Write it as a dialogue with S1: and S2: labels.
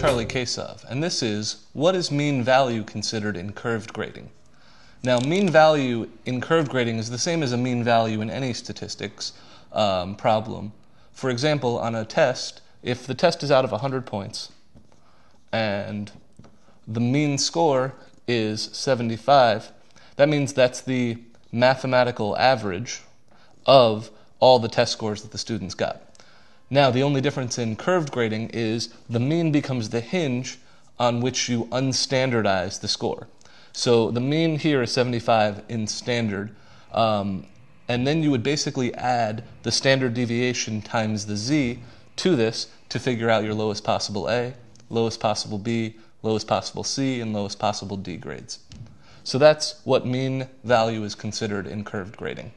S1: Kasov, and this is what is mean value considered in curved grading? Now, mean value in curved grading is the same as a mean value in any statistics um, problem. For example, on a test, if the test is out of 100 points and the mean score is 75, that means that's the mathematical average of all the test scores that the students got. Now, the only difference in curved grading is the mean becomes the hinge on which you unstandardize the score. So the mean here is 75 in standard, um, and then you would basically add the standard deviation times the z to this to figure out your lowest possible A, lowest possible B, lowest possible C, and lowest possible D grades. So that's what mean value is considered in curved grading.